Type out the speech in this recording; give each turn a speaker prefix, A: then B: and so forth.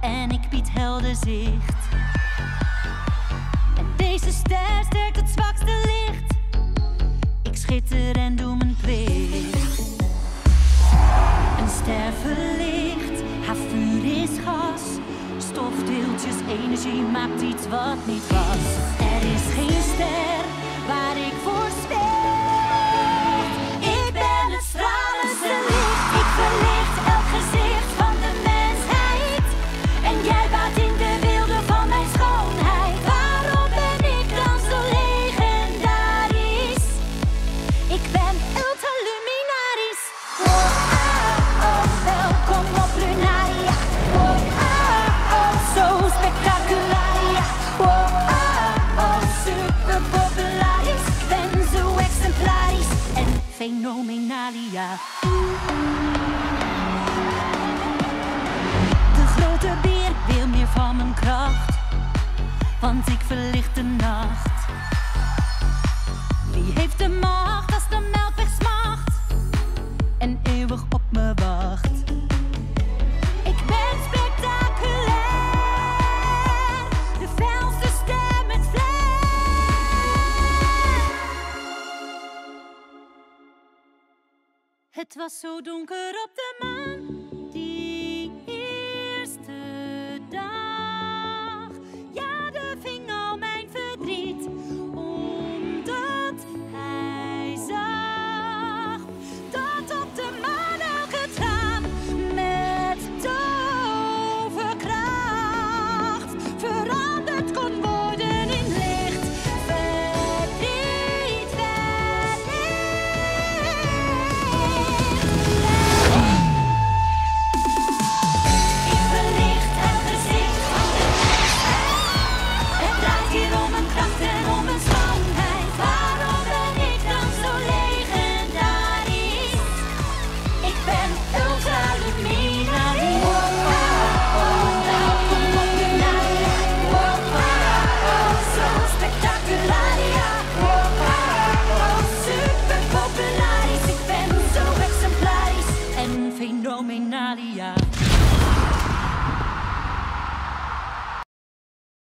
A: en ik bied helder zicht. En deze ster sterkt het zwakste licht. Ik schitter en doe mijn plicht. Een ster verlicht, haar vuur is gas. Stofdeeltjes, energie maakt iets wat niet was. Er is geen ster waar ik voor zweef. De grote beer wil meer van mijn kracht, want ik verlicht de nacht. Wie heeft de macht als de melkweg smacht en eeuwig op me wacht? Het was zo donker op de maan. Maria.